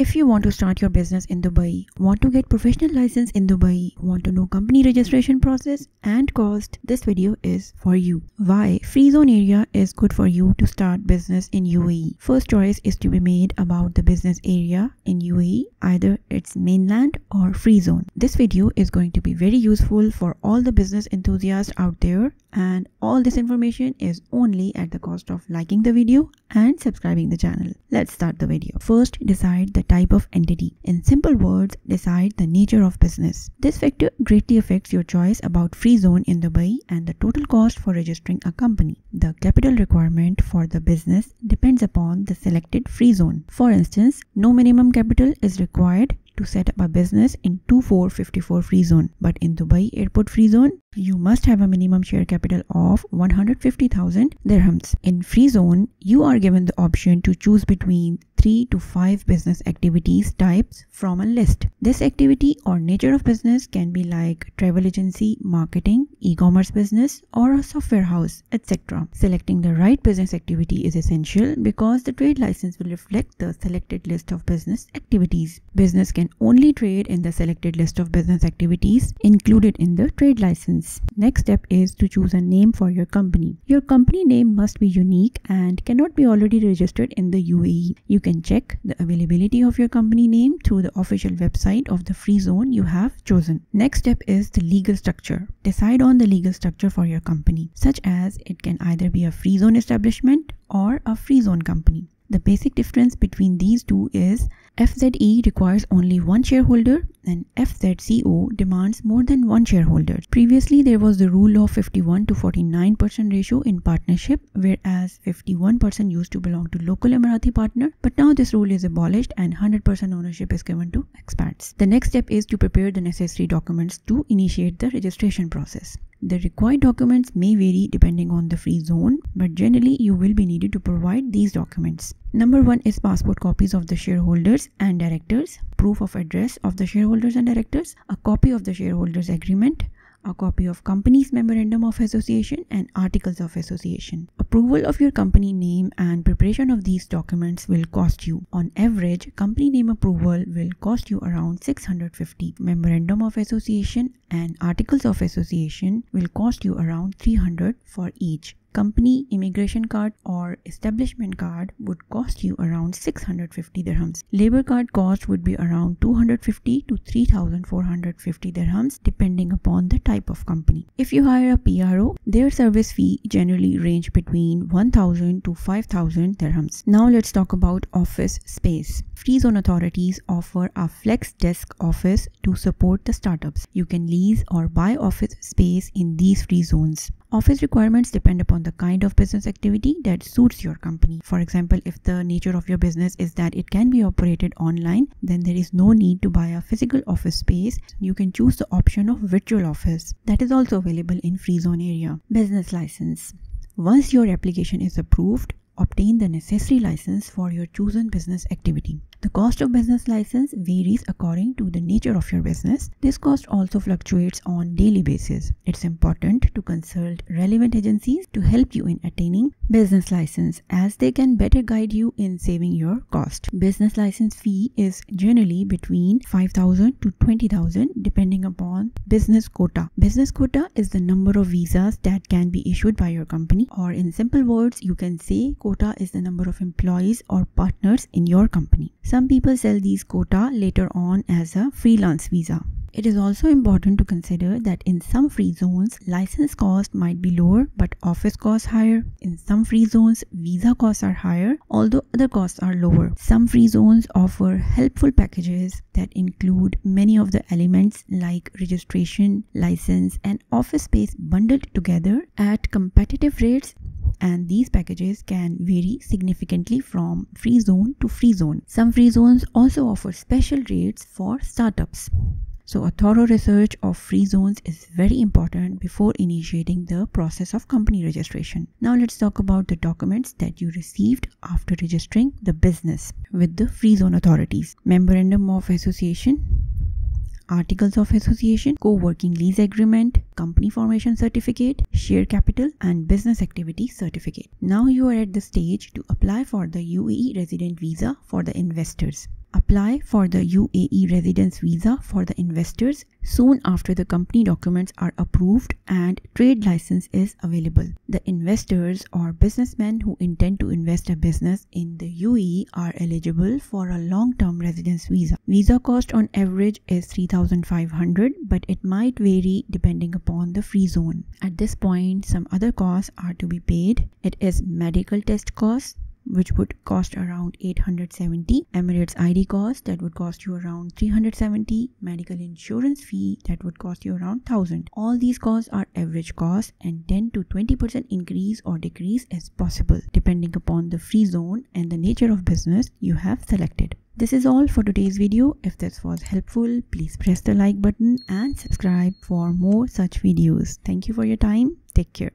If you want to start your business in Dubai, want to get professional license in Dubai, want to know company registration process and cost, this video is for you. Why free zone area is good for you to start business in UAE. First choice is to be made about the business area in UAE, either it's mainland or free zone. This video is going to be very useful for all the business enthusiasts out there and all this information is only at the cost of liking the video and subscribing the channel. Let's start the video. First, decide the type of entity. In simple words, decide the nature of business. This factor greatly affects your choice about free zone in Dubai and the total cost for registering a company. The capital requirement for the business depends upon the selected free zone. For instance, no minimum capital is required to set up a business in twofour54 free zone. But in Dubai Airport free zone, you must have a minimum share capital of 150,000 dirhams. In free zone, you are given the option to choose between 3 to 5 business activities types from a list. This activity or nature of business can be like travel agency, marketing, e-commerce business or a software house, etc. Selecting the right business activity is essential because the trade license will reflect the selected list of business activities. Business can only trade in the selected list of business activities included in the trade license. Next step is to choose a name for your company. Your company name must be unique and cannot be already registered in the UAE. You can can check the availability of your company name through the official website of the free zone you have chosen. Next step is the legal structure. Decide on the legal structure for your company, such as it can either be a free zone establishment or a free zone company. The basic difference between these two is FZE requires only one shareholder and FZCO demands more than one shareholder. Previously, there was the rule of 51 to 49% ratio in partnership, whereas 51% used to belong to local Emirati partner. But now this rule is abolished and 100% ownership is given to expats. The next step is to prepare the necessary documents to initiate the registration process. The required documents may vary depending on the free zone, but generally you will be needed to provide these documents. Number one is passport copies of the shareholders and directors, proof of address of the shareholders and directors, a copy of the shareholders agreement, a copy of company's memorandum of association and articles of association. Approval of your company name and preparation of these documents will cost you. On average, company name approval will cost you around 650. Memorandum of association and articles of association will cost you around 300 for each company immigration card or establishment card would cost you around 650 dirhams. Labor card cost would be around 250 to 3450 dirhams depending upon the type of company. If you hire a PRO, their service fee generally range between 1000 to 5000 dirhams. Now let's talk about office space. Free zone authorities offer a flex desk office to support the startups. You can lease or buy office space in these free zones. Office requirements depend upon the kind of business activity that suits your company. For example, if the nature of your business is that it can be operated online, then there is no need to buy a physical office space. You can choose the option of virtual office that is also available in free zone area. Business license. Once your application is approved, obtain the necessary license for your chosen business activity. The cost of business license varies according to the nature of your business. This cost also fluctuates on daily basis. It's important to consult relevant agencies to help you in attaining business license as they can better guide you in saving your cost. Business license fee is generally between 5000 to 20000 depending upon business quota. Business quota is the number of visas that can be issued by your company or in simple words you can say quota is the number of employees or partners in your company. Some people sell these quota later on as a freelance visa. It is also important to consider that in some free zones, license cost might be lower but office costs higher. In some free zones, visa costs are higher although other costs are lower. Some free zones offer helpful packages that include many of the elements like registration, license and office space bundled together at competitive rates and these packages can vary significantly from free zone to free zone. Some free zones also offer special rates for startups. So a thorough research of free zones is very important before initiating the process of company registration. Now let's talk about the documents that you received after registering the business with the free zone authorities. Memorandum of Association, articles of association, co-working lease agreement, company formation certificate, share capital and business activity certificate. Now you are at the stage to apply for the UAE resident visa for the investors. Apply for the UAE residence visa for the investors soon after the company documents are approved and trade license is available. The investors or businessmen who intend to invest a business in the UAE are eligible for a long-term residence visa. Visa cost on average is 3500 but it might vary depending upon the free zone. At this point some other costs are to be paid. It is medical test costs which would cost around 870 emirates id cost that would cost you around 370 medical insurance fee that would cost you around 1000 all these costs are average costs and 10 to 20 percent increase or decrease is possible depending upon the free zone and the nature of business you have selected this is all for today's video. If this was helpful, please press the like button and subscribe for more such videos. Thank you for your time. Take care.